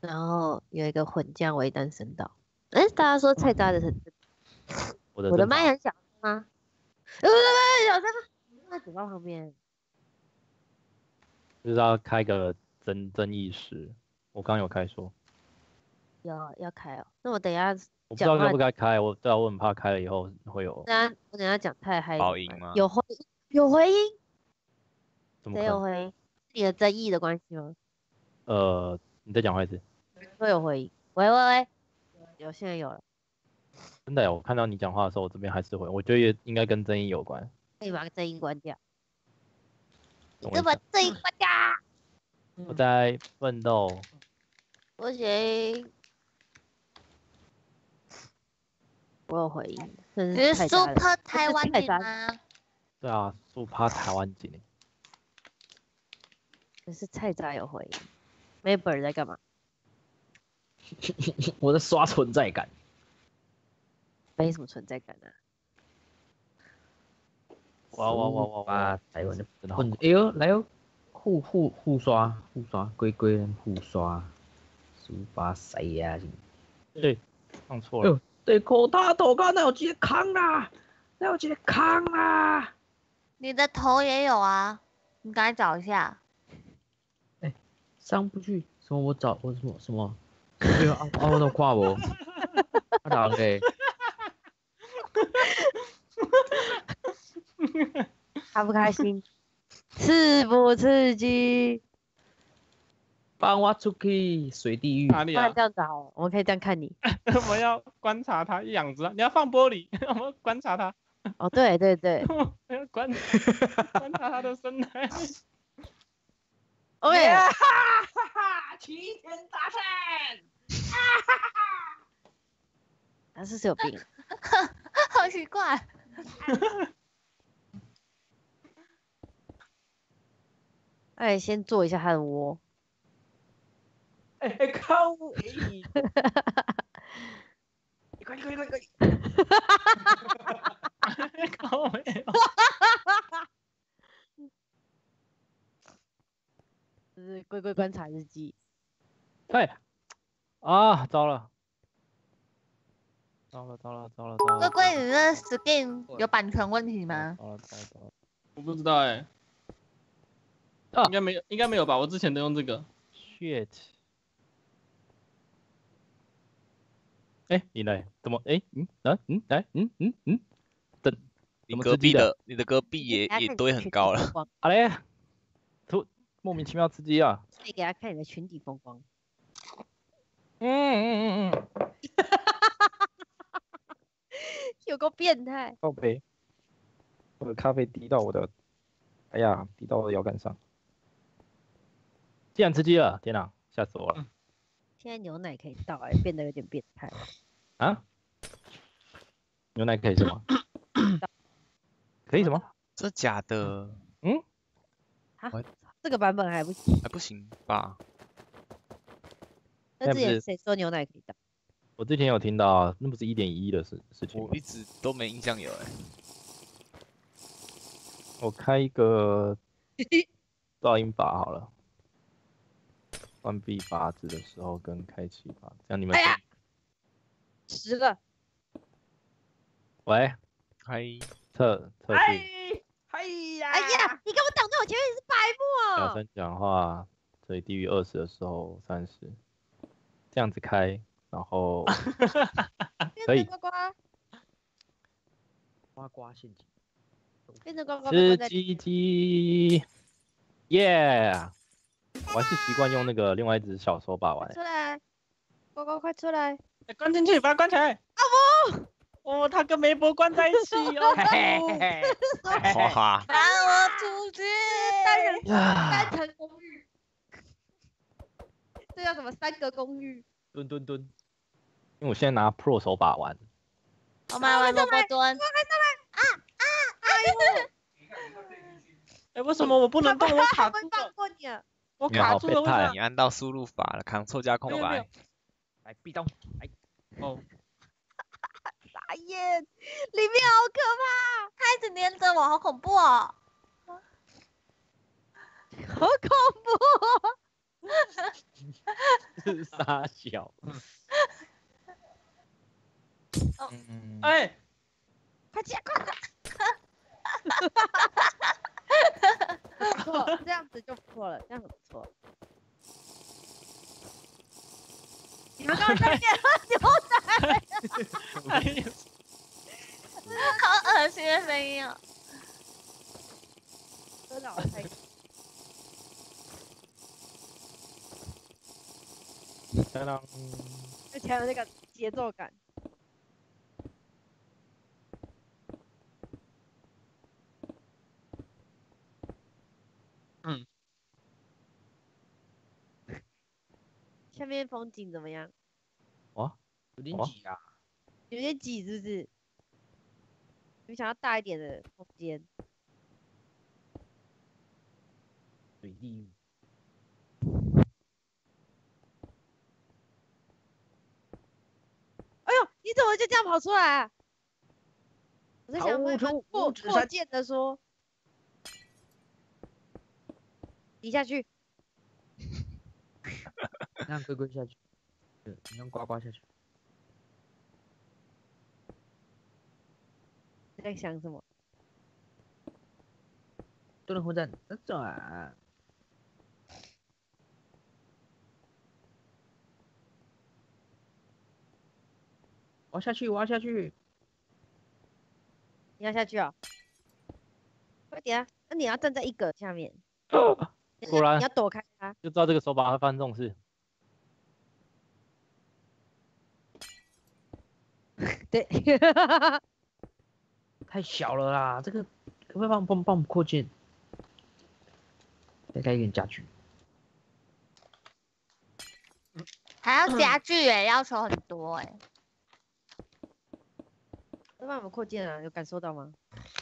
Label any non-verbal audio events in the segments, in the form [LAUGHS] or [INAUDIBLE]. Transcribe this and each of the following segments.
然后有一个混酱为单声道。哎，大家说菜渣的很，我的我的麦很小吗？呃，小声吗？在嘴巴旁边。就是要开个争争议室，我刚有开说，有要开哦，那我等一下，我不知道该不该开，我对啊，我很怕开了以后会有等一下我等下讲太嗨。爆音吗有回有回音，怎么？谁有回音？你的争议的关系吗？呃，你再讲话一次，会有回音。喂喂喂，有现在有了，真的耶，我看到你讲话的时候，我这边还是会，我觉得也应该跟声音有关。可以把争议关掉。你把争议关掉。我在奋斗，不行，我有回应，真你是 Super 台湾太渣人吗？对啊，，Super 台湾景可，是菜渣有回应。Maber 在干嘛？[LAUGHS] 我在刷存在感。没什么存在感啊。哇哇哇哇哇！把台湾的混哎呦来哟，互互互刷互刷，龟龟人互刷，输把谁呀？对，放错了哎呦，对口大头刚那有直接扛啦，那有直接扛啦。你的头也有啊，你赶快找一下。哎上不去，什么我找我什么什么，哎呦啊啊我都看无，啊人 [LAUGHS] 嘞，[LAUGHS] 开不开心？刺不刺激？放我出去水地狱。哪里啊这？样子好了，我们可以这样看你。[LAUGHS] 我们要观察它样子啊！你要放玻璃，我们观察它，哦，对对对要观观察它的身材。，OK，齐天大圣。[LAUGHS] 他是不是有病？[LAUGHS] 好奇怪，[LAUGHS] 哎，先做一下他的窝。哎哎靠！哎，快快快快！靠背哦这是龟龟观察日记。哎，啊，糟了，糟了，糟了，糟了，糟了！龟龟，你的 skin 有版权问题吗？糟了，糟了，糟了！我不知道哎、啊应该没有，应该没有吧？我之前都用这个。shit！哎，你来，怎么？哎，嗯，啊，嗯，来，嗯嗯嗯，等，你隔壁的的，你的隔壁也也堆很高了。。好嘞，突莫名其妙吃鸡啊！可以给他看你的群体风光。嗯嗯嗯嗯，[LAUGHS] 有个变态。靠杯，我的咖啡滴到我的，哎呀，滴到我的摇杆上。竟然吃鸡了，天哪，吓死我了！现在牛奶可以倒，哎，变得有点变态。啊？牛奶可以什么？[COUGHS] 可以什么？这假的嗯？啊？这个版本还不行。还不行吧？那之前谁说牛奶可以倒？我之前有听到啊，那不是一点一的事事情我一直都没印象有哎、我开一个 [LAUGHS] 噪音阀好了，关闭阀子的时候跟开启阀，这样你们十个。喂嗨，测测哎试哎呀！哎呀，你给我挡在我前面，你是白目哦！小声讲话，所以低于二十的时候三十，这样子开，然后 [LAUGHS] 可以呱呱，呱呱陷阱。变成呱呱，被吃鸡鸡，耶！我还是习惯用那个另外一只小手把玩出。来，呱呱快出来！哎关进去，把它关起来。阿伯，哦，他跟梅博关在一起哦。[LAUGHS] 花花，放 [LAUGHS] 我出去！单人呀三层公寓，这叫什么？三个公寓？蹲蹲蹲，因为我现在拿 Pro 手把玩，我们来玩萝卜蹲，[LAUGHS] 哎，为什么我不能动？我卡住了，过你啊！我你好卡住了，为变态啊什么你？按到输入法了，Ctrl 加空白。来壁咚，来哦，[LAUGHS] 傻眼，里面好可怕，它一直黏着我，好恐怖哦！[LAUGHS] 好恐怖哦！[LAUGHS] 是傻小。嗯，哎，快起来，快点！不错，这样子就不错了，这样子不错。你们刚刚在点牛奶，[LAUGHS] [LAUGHS] 好恶心的声音哦！真的好开而且还有那个节奏感。嗯。[LAUGHS] 下面风景怎么样？有点哦挤啊。有点挤，是不是？你想要大一点的空间？水地狱。哎呦，你怎么就这样跑出来啊？我在想逃问他出扩五指山扩建的说，你下去，[LAUGHS] 让龟龟下去，对，你让呱呱下去。你在想什么？多人混战，那转。我要下去，我要下去。你要下去啊？快点啊！那你要站在一个下面，[LAUGHS] 果然你要躲开他。就知道这个手把会发生这种事。[LAUGHS] 对，[LAUGHS] 太小了啦，这个可不可以帮帮帮我们扩建？再盖一点家具。还要家具哎，要求很多哎。都帮我们扩建啊，有感受到吗？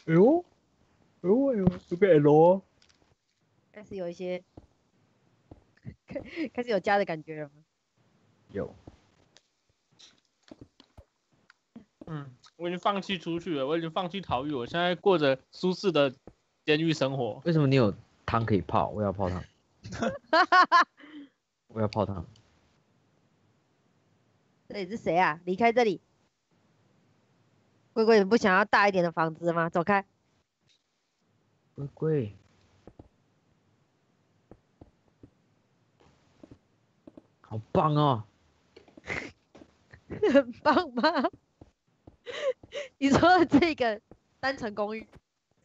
哎呦，哎呦哎呦，有个 L 哦。开始有一些，开开始有家的感觉了吗？有。嗯，我已经放弃出去了，我已经放弃逃狱，我现在过着舒适的监狱生活。为什么你有汤可以泡？我要泡汤。[LAUGHS] 我要泡汤。这里是谁啊？离开这里。龟龟，你不想要大一点的房子吗？走开。龟龟。好棒哦！很棒吗？你说的这个单层公寓，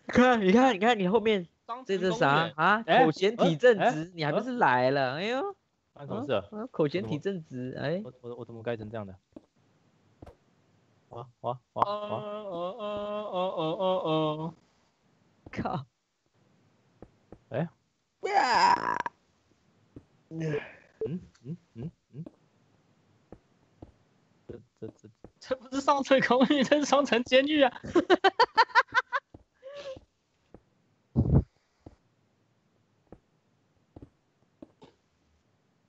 看，你看，你看，你后面这是啥啊？哎口嫌呃体正哎直，你还不呃是来了？哎呦，发生什么事？啊，口嫌体正直，哎，我我我怎么改成这样的？哇哇哦哇哇！哦哦哦哦哦哦！靠！哎呀！嗯嗯嗯嗯。这这这这不是上层公寓，这是双层监狱啊！[LAUGHS]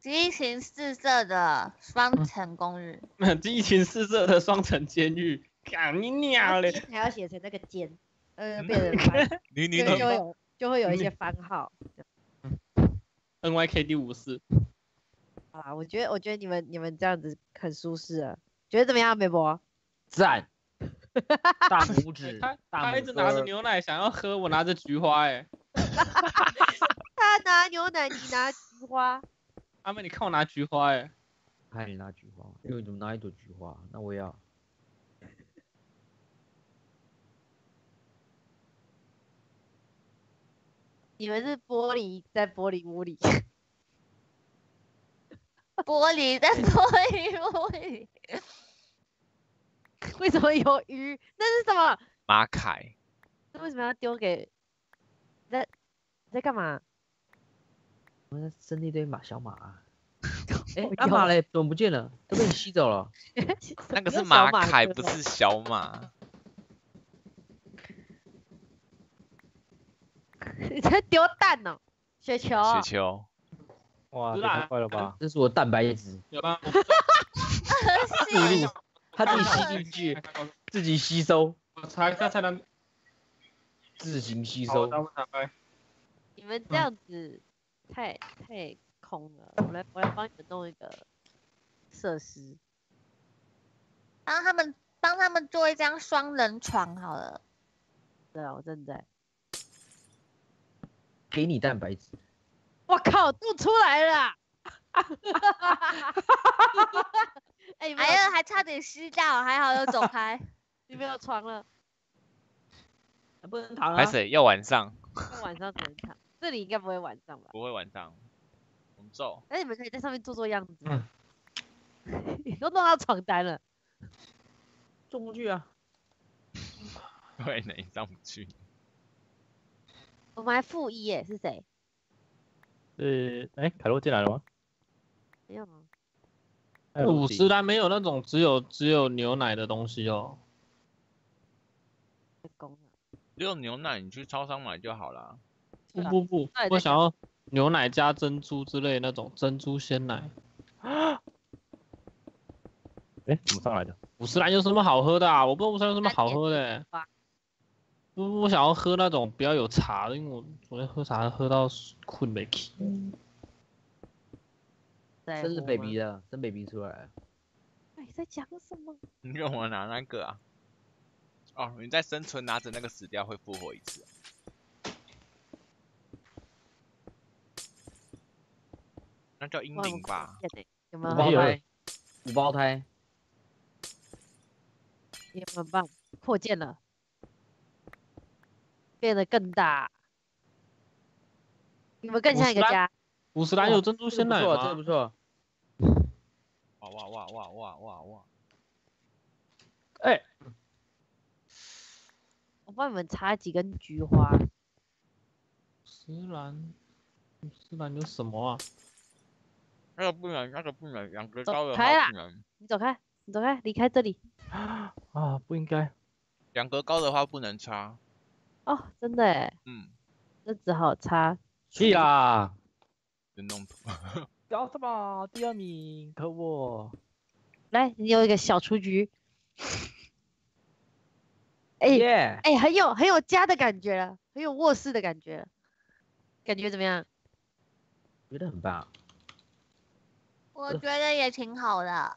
激情四射的双层公寓，[LAUGHS] 激情四射的双层监狱，干你娘嘞！还要写成那个监，呃，变成番，女女女就就会有就会有一些番号。NYKD 五四，好啦，我觉得我觉得你们你们这样子很舒适啊，觉得怎么样，美博？赞，[LAUGHS] 大拇指，他他一直拿着牛奶想要喝，我拿着菊花，哎，[LAUGHS] 他拿牛奶，你拿菊花，阿妹你看我拿菊花，哎，看你拿菊花，因为你怎么拿一朵菊花？那我也要。你们是玻璃在玻璃屋里，玻璃在玻璃屋里，为什么有鱼？那是什么？马凯，那为什么要丢给？你在你在干嘛？我在生了一堆马小马啊。[LAUGHS] 哎哦，阿马嘞，怎么不见了？都被你吸走了。[LAUGHS] 那个是 [LAUGHS] 马凯，哥不是小马。你在丢蛋哦，雪球。雪球，哇，这太快了吧！这是我蛋白质，有吧？注入，它自己吸进去，自己吸收，我查一下菜单。自行吸，收。你们这样子太太空了，我来我来帮你们弄一个设施。帮他们帮他们做一张双人床好了。对啊，我正在。给你蛋白质。[LAUGHS] 我靠，吐出来了啊！[LAUGHS] 哎，你们有哎呀，还差点湿掉，还好有走开。[LAUGHS] 你们有床了，还不能躺啊！还是要晚上，那晚上只能躺。这里应该不会晚上吧？不会晚上。红咒，那你们可以在上面做做样子。嗯 [LAUGHS] 你都弄到床单了，送过去啊！[LAUGHS] 对，那你上不去。我们还负一耶，是谁？是，哎，凯洛进来了吗？没有啊。五十兰没有那种只有只有牛奶的东西哦。只有牛奶，你去超商买就好了。不不不我想要牛奶加珍珠之类那种珍珠鲜奶。[GASPS] 哎，怎么上来的？五十兰有什么好喝的啊？我不知道五十兰有什么好喝的、欸。吧不，我想要喝那种比较有茶的，因为我昨天喝茶喝到困没起。生日在乎吗 baby 的，真 baby 出来了。哎，在讲什么？你用我拿那个啊？哦，你在生存拿着那个死掉会复活一次。那叫英哇灵吧？？有没有五胞胎，五胞胎，也很棒，扩建了，变得更大。你们更像一个家。五十兰有珍珠鲜奶这个不错，这个？不错。哇哇哇哇哇哇哇！哎，我帮你们插几根菊花。五十兰，五十兰有什么啊？那个不能，那个不能，两个高的开啦话不能，你走开，你走开，离开这里。啊，不应该。两格高的话不能插。哦，真的哎，嗯，那只好插。去啦！就弄土。搞什么？第二名，可恶！来，你有一个小雏菊。哎耶！哎，很有很有家的感觉了，很有卧室的感觉了，感觉怎么样？觉得很棒。我觉得也挺好的。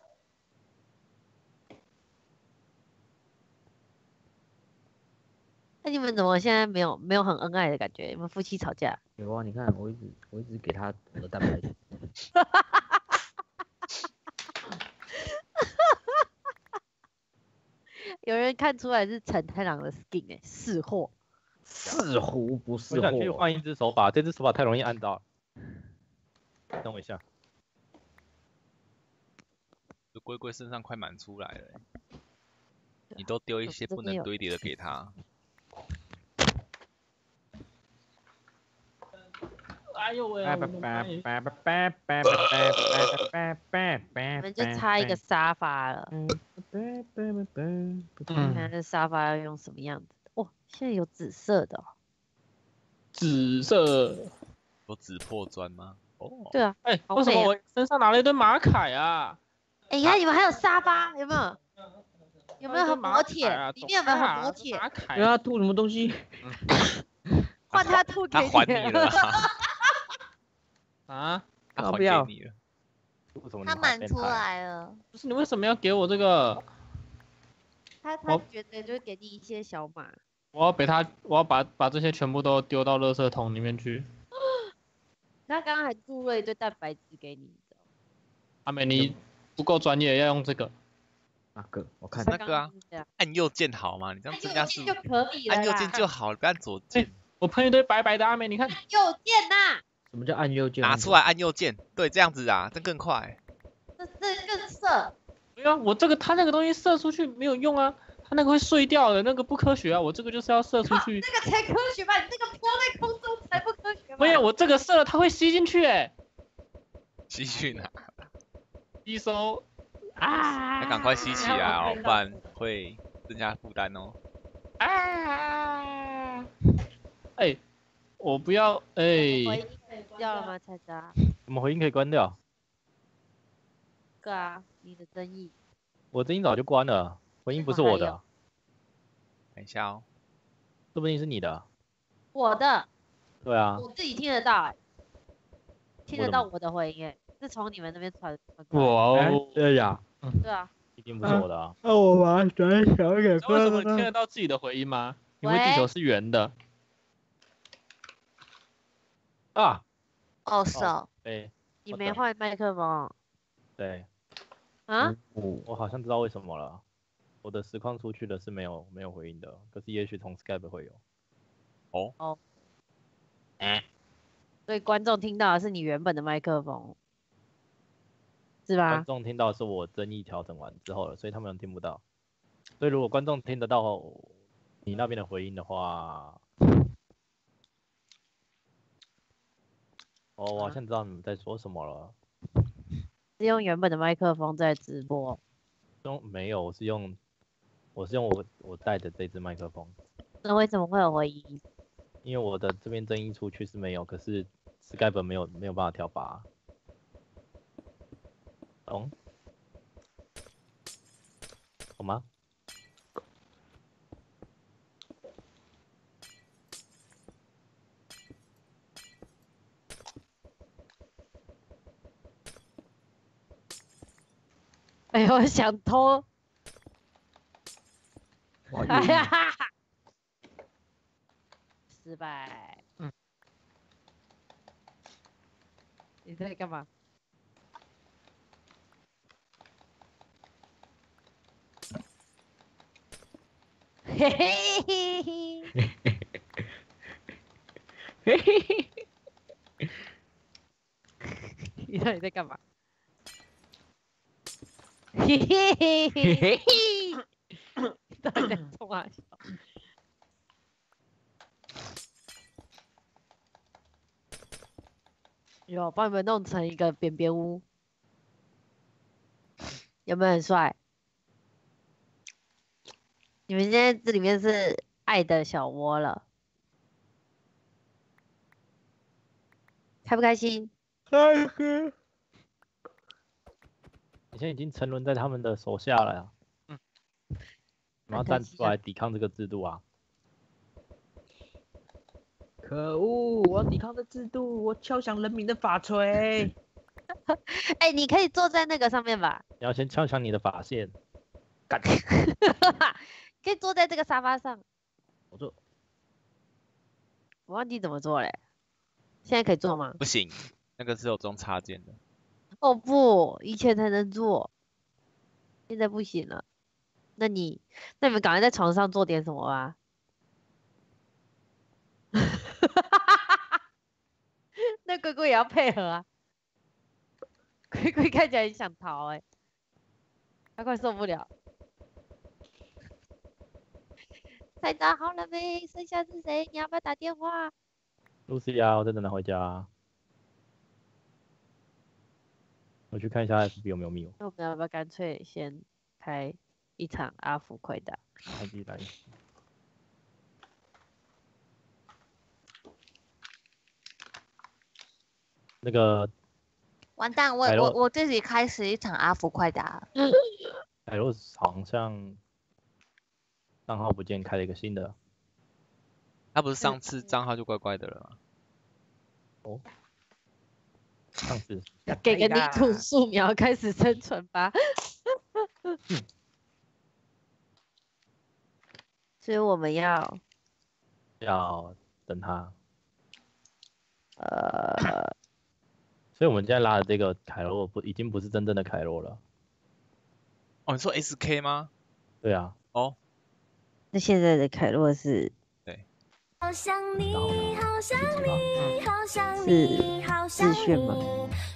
那你们怎么现在没有没有很恩爱的感觉？你们夫妻吵架？有啊，你看我一直我一直给他我的蛋白质。[LAUGHS] 有人看出来是陈太郎的 skin 哎、是货。是湖不是我想去货。换一只手把，这只手把太容易按到了。等我一下，这龟龟身上快满出来了欸，你都丢一些不能堆叠的给他。哎呦喂、啊！我们就差一个沙发了，嗯看这沙发要用什么样子的。哇，现在有紫色的、哦。紫色。有紫破砖吗？哦，对啊，哎、为什么我身上拿了一堆马凯啊？哎、你看你们还有沙发，有没有？有没有很磨铁？啊里面有没有很磨铁？马凯因为他吐什么东西？[LAUGHS] 换他吐给他还你了啊，[LAUGHS] 啊？他还要不要给你了。他满出来了。不是你为什么要给我这个？他他我觉得就给你一些小马。我要给他，我要把把这些全部都丢到垃圾桶里面去。[GASPS] 他刚刚还注入了一堆蛋白质给你，你知道吗阿美，你不够专业，要用这个。哪个？我看他那个啊按右键好吗？你这样增加速度就可以了。按右键就好了，不要按左键。我喷一堆白白的，阿美，你看，右键呐，什么叫按右键？拿出来按右键，对，这样子啊，这更快。这这更色。没有啊，我这个它那个东西射出去没有用啊，它那个会碎掉的，那个不科学啊。我这个就是要射出去，[LAUGHS] 那个才科学吧？你这个飘在空中才不科学吧？没有，我这个射了它会吸进去，哎，继续拿，吸收啊，要赶快吸起来哦，不然会增加负担哦。啊！哎、我不要哎、回音可以掉了吗？菜渣？怎么回音可以关掉？对啊，你的争议。我声音早就关了，回音不是我的，等一下哦，说不定是你的。我的，对啊，我自己听得到哎、听得到我的回音诶，是从你们那边传。哇哎哦！对呀，对啊，一定不是我的啊。那我把它转小一点那为什么听得到自己的回音吗？因为地球是圆的。啊，哦，是哦，对你没换麦克风对，啊？我好像知道为什么了。我的实况出去的是没有没有回音的，可是也许从 Skype 会有。所以观众听到的是你原本的麦克风，是吧观？众听到是我争议调整完之后了，所以他们听不到。所以如果观众听得到你那边的回音的话，哦，我好像知道你们在说什么了。是用原本的麦克风在直播，用没有，我是用我是用我我带的这支麦克风，那为什么会有回音？因为我的这边争议出去是没有，可是 Skype 没有没有办法调拔。懂？懂吗？哎呦，想偷！哎呀，[LAUGHS] 失败。嗯你在干嘛？嘿嘿嘿嘿，嘿嘿嘿，你到底在干嘛？嘿嘿嘿嘿嘿，你到底在冲啊笑？有帮你们弄成一个边边屋，有没有很帅？你们现在这里面是爱的小窝了，开不开心？开心你现在已经沉沦在他们的手下了呀。嗯你要站出来抵抗这个制度啊！可恶！我要抵抗这制度，我敲响人民的法锤。[LAUGHS] 哎、你可以坐在那个上面吧？你要先敲响你的法线。[LAUGHS] 可以坐在这个沙发上。我坐，我忘记怎么做嘞，现在可以做吗？不行，那个是有装插件的。哦不，以前才能做，现在不行了。那你，那你们赶快在床上做点什么吧。[LAUGHS] 那龟龟也要配合啊。龟龟看起来很想逃哎、他快受不了。菜打好了没？剩下是谁？你要不要打电话？露西啊，我在等他回家啊。我去看一下 FB 有没有密我。那我们要不要干脆先开一场阿福快打？快递来。那个完蛋，我我我自己开始一场阿福快打，海洛好像账号不见，开了一个新的。他不是上次账号就怪怪的了吗？上次 [LAUGHS] 给个泥土素描开始生存吧。[LAUGHS] 所以我们要要等他，呃，所以我们现在拉的这个凯洛不已经不是真正的凯洛了。哦，你说 SK 吗？对啊，哦，那现在的凯洛是好想你，好想你，好想你，好想自炫吗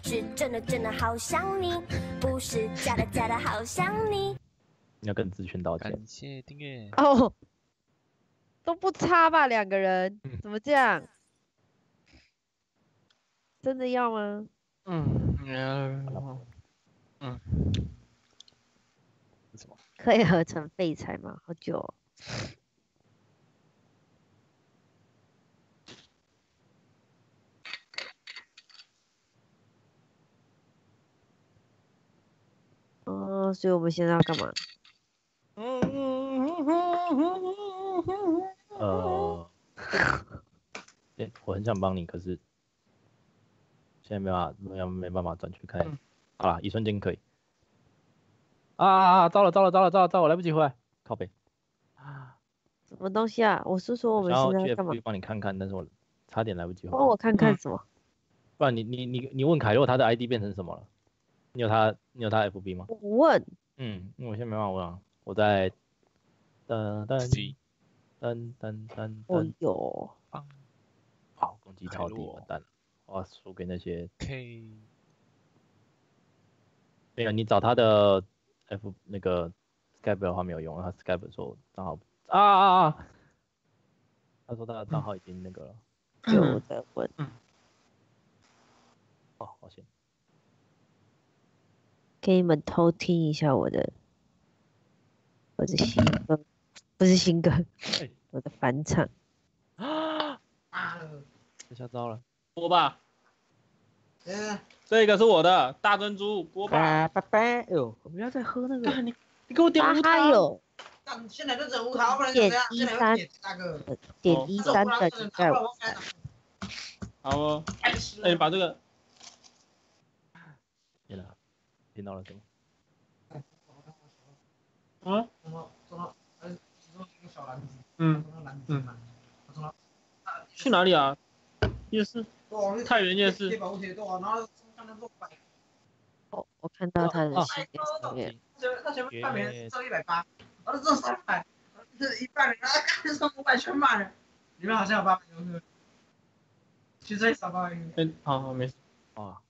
你，是真的真的好想你，[LAUGHS] 不是假的假的好想你。要跟资讯道歉。感谢订阅。哦，都不差吧？两个人嗯怎么这样？真的要吗？嗯嗯，是什么？可以合成废材吗？好久、哦。哦，所以我们现在要干嘛？呃，对我很想帮你，可是现在没办法，没有没办法转去看嗯。好了，一瞬间可以。啊啊啊！糟了糟了糟了糟了糟了，来不及回来，靠背。什么东西啊？我是说我们想要去现在干嘛帮你看看，但是我差点来不及。帮我看看什么？[LAUGHS] 不然你你你你问凯洛他的 ID 变成什么了？你有他你有他 FB 吗？我问，嗯，我现在没办法问啊，我在噔噔 C 噔噔噔我噔，有。好，攻击超低，完蛋了，我要输给那些 K 没有，你找他的 F 那个 Skype 的话没有用，他 Skype 说账号啊啊啊！他说他的账号已经那个了。有在问，哦，好险。给你们偷听一下我的我的新歌，[LAUGHS] 不是新歌，我的返场。啊！[GASPS] 这下糟了。播吧，嗯，这个是我的大珍珠，播吧。叭叭叭！哎呦，我们要再喝那个。你，你给我点啊无糖。还有干现在都整无糖，不然就这样，现在有点大哥，点一三的请在我我好那你把这个，天哪，听到了什么？嗯什么什么呃，其中一个小篮子，嗯，去哪里啊？夜市。哦太原夜市。我看到他的哦。信件上面，他前面半年收一百八，然后这三百，这一半年啊，干什么五百全满了，里面好像有八百多个，其实也少八百个。嗯，好好没事。哇，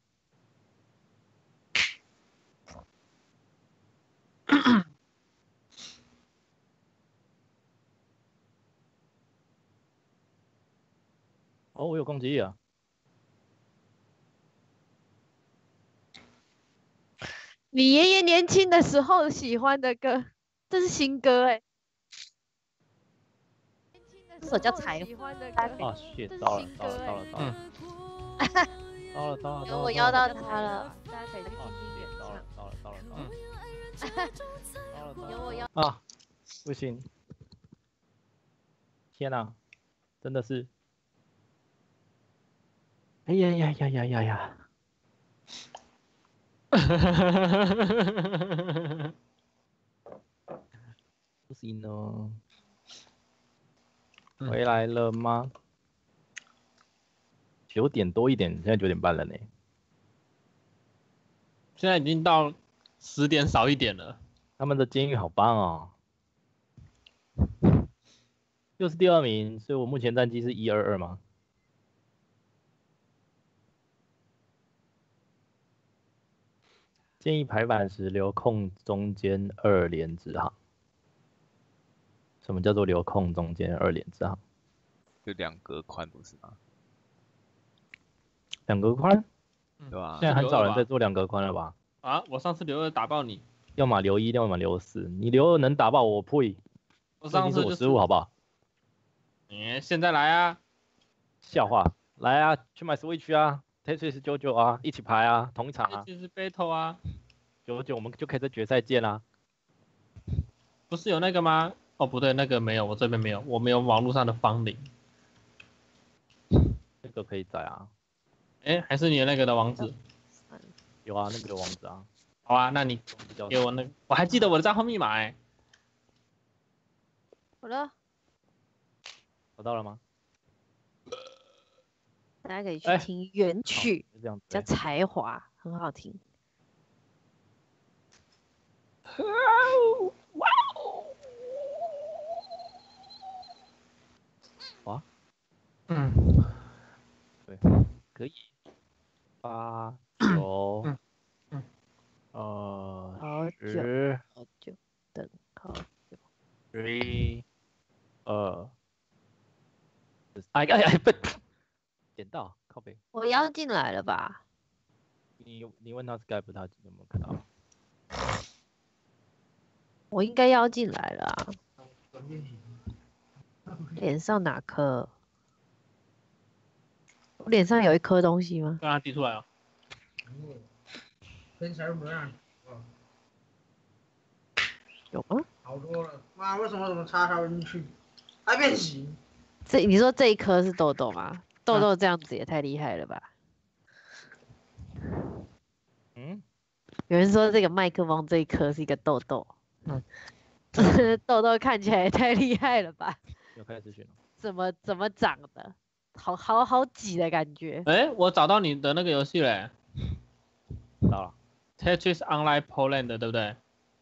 哦，我有攻击力啊！你爷爷年轻的时候喜欢的歌，这是新歌哎。这首叫《才华》的歌，啊，shit，这是糟了新，糟了，歌糟了，到了，到了，[LAUGHS] 到了，糟了，我邀到他了，[LAUGHS] 大家可以听音乐，shit，糟了，唱。糟了，到了，到了，到了，[LAUGHS] 有我邀，啊，不行！天哪，真的是，哎呀呀呀呀呀呀！不行哦，嗯回来了吗？九点多一点，现在九点半了呢。现在已经到十点少一点了。他们的监狱好棒哦，又是第二名，所以我目前战绩是一二二吗？建议排版时留空中间二连字行。什么叫做留空中间二连字行？就两格宽不是吗？两格宽？对吧现？在很少人在做两格宽了吧？啊，我上次留二打爆你，要么留一，要么留四。你留二能打爆我呸！我上次就是失误好不好？你，现在来啊！笑话，来啊，去买 Switch 啊，Tetris 九九啊，一起排啊，同一场啊，这就是 battle 啊，九九我们就可以在决赛见啦。不是有那个吗？哦，不对，那个没有，我这边没有，我没有网络上的方领。这个可以载啊，哎，还是你的那个的网址？有啊，那个有网址啊，好啊，那你给我那个，我还记得我的账号密码哎。好了，找到了吗？大家可以去哎听原曲，就这样子叫欸。《才华》，很好听。[LAUGHS] 嗯，对可以。八九嗯，呃，好久十好久，等好久。three，二，哎哎哎，不，点到，靠背。我邀进来了吧？你你问他 Skype 他有没有看到？我应该邀进来了啊。脸上哪颗？我脸上有一颗东西吗？让他递出来啊。跟前模样有吗？好多了，妈，为什么怎么插插进去还变形？这你说这一颗是痘痘吗？痘痘这样子也太厉害了吧？嗯有人说这个麦克风这一颗是一个痘痘，嗯痘痘看起来也太厉害了吧？有开始选了。怎么怎么长的？好好好挤的感觉。哎，我找到你的那个游戏嘞到了，，Tetris Online Poland，对不对？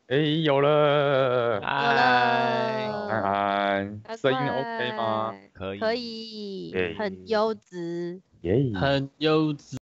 哎，有了，哎有安了，安，赶声音 OK 吗？可以可以，很优质。耶，很优质。